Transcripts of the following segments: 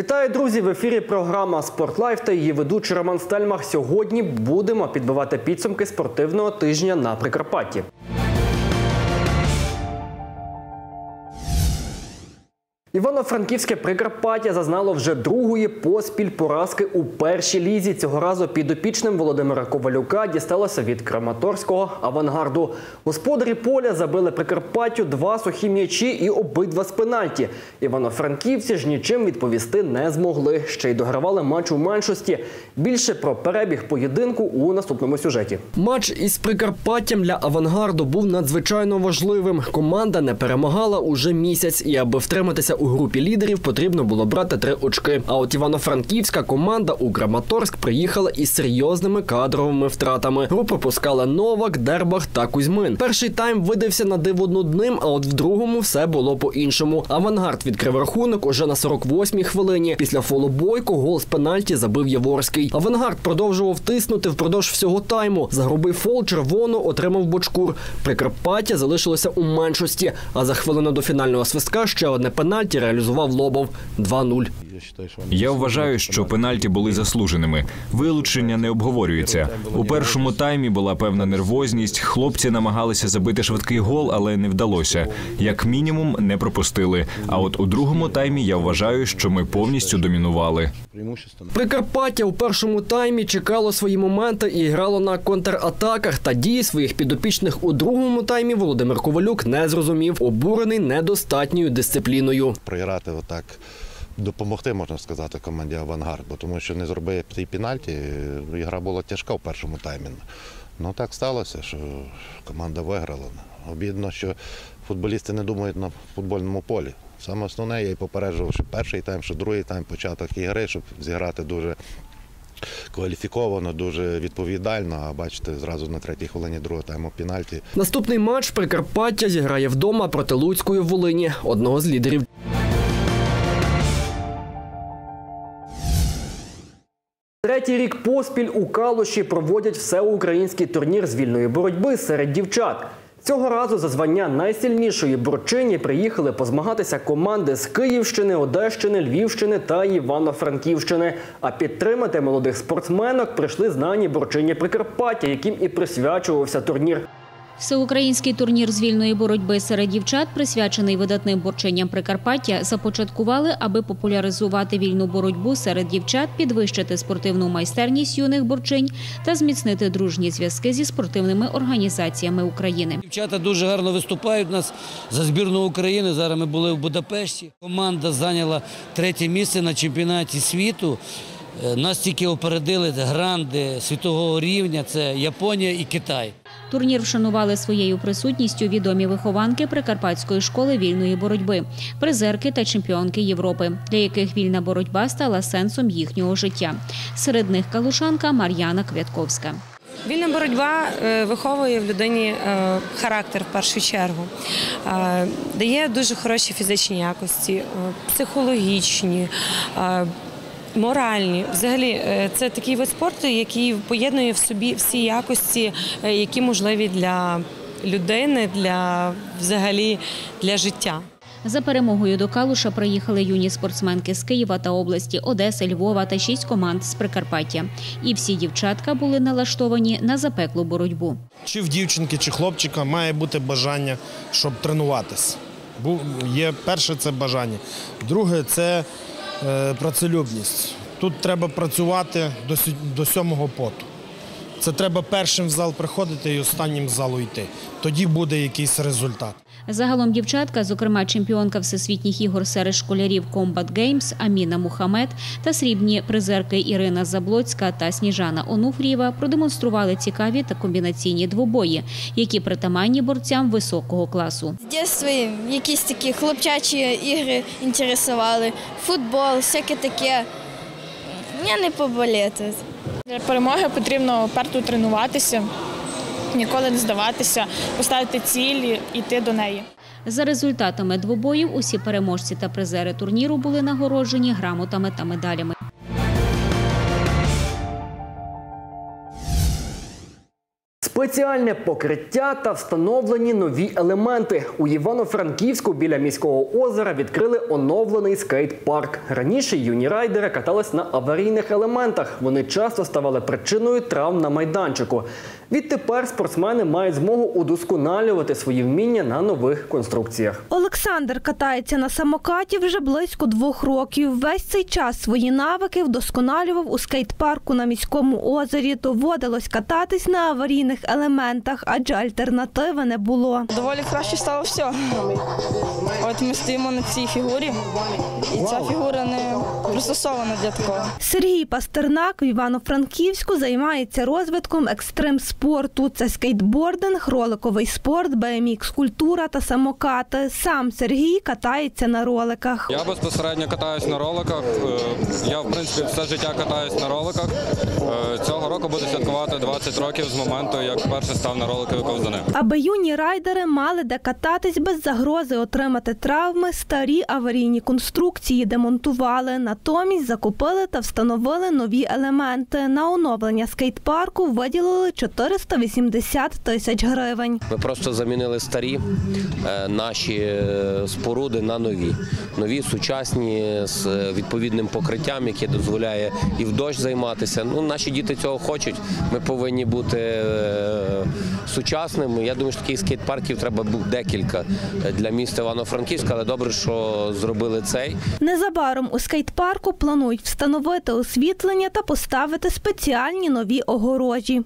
Вітаю, друзі! В ефірі програма «Спортлайф» та її ведучий Роман Стельмах. Сьогодні будемо підбивати підсумки спортивного тижня на Прикарпатті. Івано-Франківське Прикарпаття зазнало вже другої поспіль поразки у першій лізі. Цього разу підопічним Володимира Ковалюка дісталося від Краматорського авангарду. Господарі поля забили Прикарпаттю два сухі м'ячі і обидва з пенальті. Івано-франківці ж нічим відповісти не змогли. Ще й догравали матч у меншості. Більше про перебіг поєдинку у наступному сюжеті. Матч із Прикарпаттям для авангарду був надзвичайно важливим. Команда не перемагала уже місяць, і аби втриматися у групі лідерів, потрібно було брати три очки. А от івано-франківська команда у Краматорськ приїхала із серйозними кадровими втратами. Гру пропускали Новак, Дербах та Кузьмин. Перший тайм видався на диво нудним, а от в другому все було по-іншому. Авангард відкрив рахунок уже на 48-й хвилині. Після фолу Бойко гол з пенальті забив Яворський. Авангард продовжував тиснути впродовж всього тайму. За грубий фол червоно отримав Бочкур. Прикарпаття залишилося у меншості. А за хвилину до фінального свистка ще одне пенальті реалізував Лобов 2-0. Я вважаю, що пенальті були заслуженими. Вилучення не обговорюється. У першому таймі була певна нервозність. Хлопці намагалися забити швидкий гол, але не вдалося. Як мінімум, не пропустили. А от у другому таймі я вважаю, що ми повністю домінували. Прикарпаття у першому таймі чекало свої моменти і грало на контратаках. Та дії своїх підопічних у другому таймі Володимир Ковалюк не зрозумів, обурений недостатньою дисципліною. Програти отак. Допомогти, можна сказати, команді Авангард, бо тому що не зробив цей пенальті, і гра була тяжка в першому таймі. Ну так сталося, що команда виграла. Обідно, що футболісти не думають на футбольному полі. Саме основне, я й попереджував, що перший тайм, що другий тайм, початок ігри, щоб зіграти дуже кваліфіковано, дуже відповідально. А бачите, зразу на третій хвилині другого тайму пенальті. Наступний матч Прикарпаття зіграє вдома проти Луцької Волині, одного з лідерів. Третій рік поспіль у Калуші проводять всеукраїнський турнір з вільної боротьби серед дівчат. Цього разу за звання найсильнішої борчині приїхали позмагатися команди з Київщини, Одещини, Львівщини та Івано-Франківщини. А підтримати молодих спортсменок прийшли знані борчині Прикарпаття, яким і присвячувався турнір. Всеукраїнський турнір з вільної боротьби серед дівчат, присвячений видатним борченням Прикарпаття, започаткували, аби популяризувати вільну боротьбу серед дівчат, підвищити спортивну майстерність юних борчинь та зміцнити дружні зв'язки зі спортивними організаціями України. Дівчата дуже гарно виступають у нас за збірну України. Зараз ми були в Будапешті. Команда зайняла третє місце на чемпіонаті світу. Е, Нас тільки опередили гранди світового рівня. Це Японія і Китай. Турнір вшанували своєю присутністю відомі вихованки Прикарпатської школи вільної боротьби, призерки та чемпіонки Європи, для яких вільна боротьба стала сенсом їхнього життя. Серед них калушанка Мар'яна Квятковська. Вільна боротьба е, виховує в людині е, характер в першу чергу, Е, дає дуже хороші фізичні якості, психологічні. Моральні, взагалі, е, це такий вид спорту, який поєднує в собі всі якості, е, які можливі для людини, для взагалі для життя. За перемогою до Калуша приїхали юні спортсменки з Києва та області, Одеси, Львова та шість команд з Прикарпаття. І всі дівчатка були налаштовані на запеклу боротьбу. чи в дівчинки, чи хлопчика має бути бажання, щоб тренуватись. Бу- Є перше це бажання. Друге це працелюбність. Тут треба працювати до сьомого поту. Це треба першим в зал приходити і останнім з залу йти. Тоді буде якийсь результат. Загалом дівчатка, зокрема чемпіонка всесвітніх ігор серед школярів Combat Games Аміна Мухамед та срібні призерки Ірина Заблоцька та Сніжана Онуфрієва продемонстрували цікаві та комбінаційні двобої, які притаманні борцям високого класу. З дитинства якісь такі хлопчачі ігри інтересували, футбол, всяке таке. Я не поболіти. Для перемоги потрібно вперто тренуватися, ніколи не здаватися, поставити цілі, йти до неї. За результатами двобоїв усі переможці та призери турніру були нагороджені грамотами та медалями. Спеціальне покриття та встановлені нові елементи. У Івано-Франківську біля міського озера відкрили оновлений скейт-парк. Раніше юні райдери катались на аварійних елементах. Вони часто ставали причиною травм на майданчику. Відтепер спортсмени мають змогу удосконалювати свої вміння на нових конструкціях. Олександр катається на самокаті вже близько двох років. Весь цей час свої навики вдосконалював у скейт-парку на міському озері. Доводилось кататись на аварійних елементах, адже альтернативи не було. Доволі краще стало все. От ми стоїмо на цій фігурі, і ця фігура не пристосована для такого. Сергій Пастернак в Івано-Франківську займається розвитком екстрим спорту. Це скейтбординг, роликовий спорт, BMX, культура та самокати. Сам Сергій катається на роликах. Я безпосередньо катаюсь на роликах. Е, Я, в принципі, все життя катаюсь на роликах. Е, Цього року буду святкувати 20 років з моменту, як вперше став на роликові ковзани. Аби юні райдери мали де кататись без загрози отримати травми, старі аварійні конструкції демонтували. Натомість закупили та встановили нові елементи. На оновлення скейт-парку виділили 480 тисяч гривень. Ми просто замінили старі е, наші е, споруди на нові. Нові, сучасні, з е, відповідним покриттям, яке дозволяє і в дощ займатися. Ну, наші діти цього хочуть. Ми повинні бути сучасними. Я думаю, що таких скейт-парків треба було декілька для міста Івано-Франківська, але добре, що зробили цей. Незабаром у скейт-парку планують встановити освітлення та поставити спеціальні нові огорожі.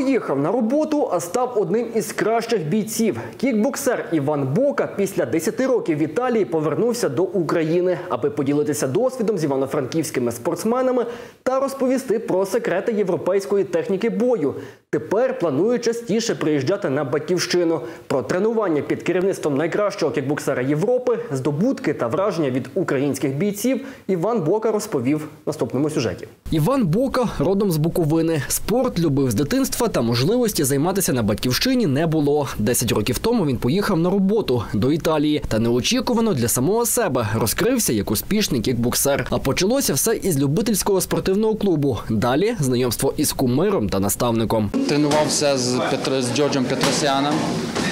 Поїхав на роботу, а став одним із кращих бійців. Кікбоксер Іван Бока після 10 років в Італії повернувся до України, аби поділитися досвідом з івано-франківськими спортсменами та розповісти про секрети європейської техніки бою. Тепер планує частіше приїжджати на батьківщину. Про тренування під керівництвом найкращого кікбоксера Європи, здобутки та враження від українських бійців Іван Бока розповів в наступному сюжеті. Іван Бока родом з Буковини. Спорт любив з дитинства та можливості займатися на батьківщині не було. Десять років тому він поїхав на роботу до Італії та неочікувано для самого себе розкрився як успішний кікбоксер. А почалося все із любительського спортивного клубу. Далі знайомство із кумиром та наставником. Тренувався з Петро з Джорджем Петросяном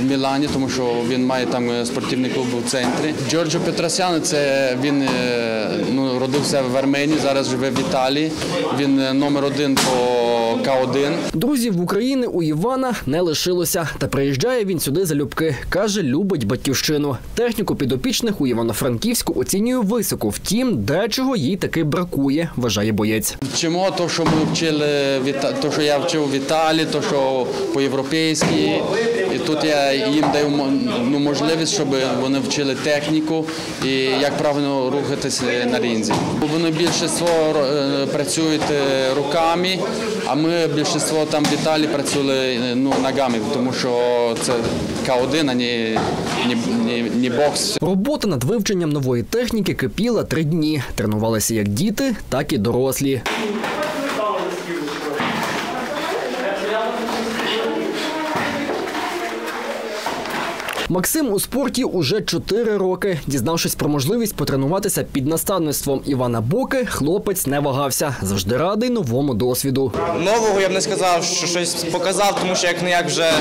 в Мілані, тому що він має там е, спортивний клуб у центрі. Джорджо Петросян це він е, ну, родився в Арменії, зараз живе в Італії. Він е, номер один по К1. Друзів в Україні у Івана не лишилося. Та приїжджає він сюди залюбки. Каже, любить батьківщину. Техніку підопічних у Івано-Франківську оцінює високо. Втім, дечого їй таки бракує, вважає боєць. Вчимо то, що ми вчили то, що я вчив в Італії, то, що по-європейськи. І тут я їм даю ну, можливість, щоб вони вчили техніку і як правильно рухатися на рінзі. Вони більшість е, працюють е, руками, а ми більшість там в Італії працювали е, ну, ногами, тому що це К1, а не, не, не бокс. Робота над вивченням нової техніки кипіла три дні. Тренувалися як діти, так і дорослі. Максим у спорті уже 4 роки. Дізнавшись про можливість потренуватися під наставництвом Івана Боки, хлопець не вагався. Завжди радий новому досвіду. Нового я б не сказав, що щось показав, тому що як не як вже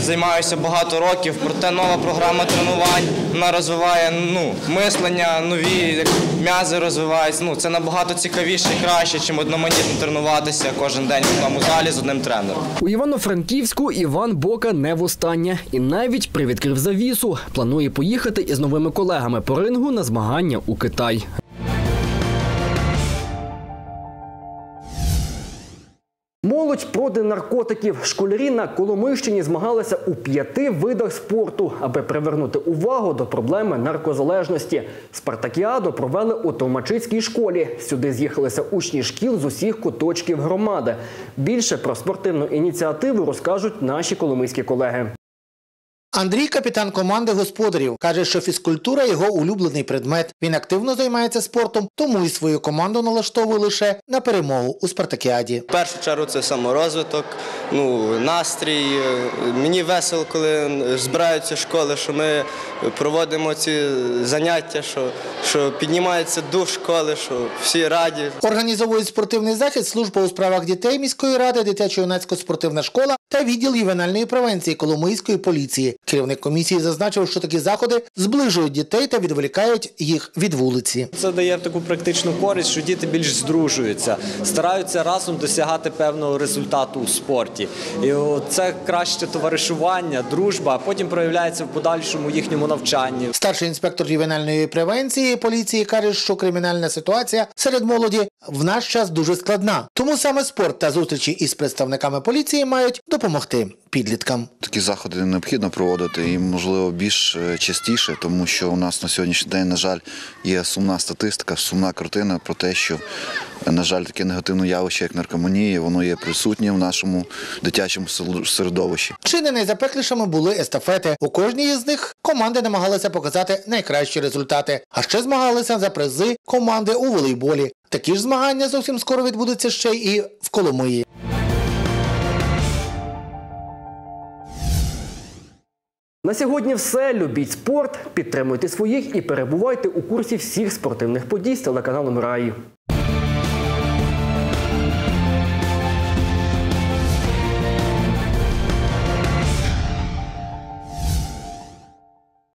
займаюся багато років. Проте нова програма тренувань вона розвиває ну, мислення, нові м'язи розвиваються. Ну, це набагато цікавіше і краще, чим одноманітно тренуватися кожен день в одному залі з одним тренером. У Івано-Франківську Іван Бока не востаннє і навіть привідкрив завісу. Планує поїхати із новими колегами по рингу на змагання у Китай. Молодь проти наркотиків. Школярі на Коломийщині змагалися у п'яти видах спорту, аби привернути увагу до проблеми наркозалежності. Спартакіаду провели у Товмачицькій школі. Сюди з'їхалися учні шкіл з усіх куточків громади. Більше про спортивну ініціативу розкажуть наші коломийські колеги. Андрій, капітан команди господарів, каже, що фізкультура його улюблений предмет. Він активно займається спортом, тому і свою команду налаштовує лише на перемогу у спартакіаді. В першу чергу це саморозвиток, ну, настрій. Мені весело, коли збираються школи, що ми проводимо ці заняття, що, що піднімається дух школи, що всі раді. Організовують спортивний захід служба у справах дітей міської ради, дитячо-юнацька спортивна школа та відділ ювенальної превенції Коломийської поліції. Керівник комісії зазначив, що такі заходи зближують дітей та відволікають їх від вулиці. Це дає таку практичну користь, що діти більш здружуються, стараються разом досягати певного результату у спорті. І це краще товаришування, дружба, а потім проявляється в подальшому їхньому навчанні. Старший інспектор ювенальної превенції поліції каже, що кримінальна ситуація серед молоді в наш час дуже складна. Тому саме спорт та зустрічі із представниками поліції мають допомогти підліткам. Такі заходи необхідно проводити і, можливо, більш е, частіше, тому що у нас на сьогоднішній день, на жаль, є сумна статистика, сумна картина про те, що, на жаль, таке негативне явище, як наркоманія, воно є присутнє в нашому дитячому середовищі. Чи не найзапеклішими були естафети? У кожній із них команди намагалися показати найкращі результати, а ще змагалися за призи команди у волейболі. Такі ж змагання зовсім скоро відбудуться ще й і в Коломиї. На сьогодні все. Любіть спорт, підтримуйте своїх і перебувайте у курсі всіх спортивних подій з телеканалом Раї.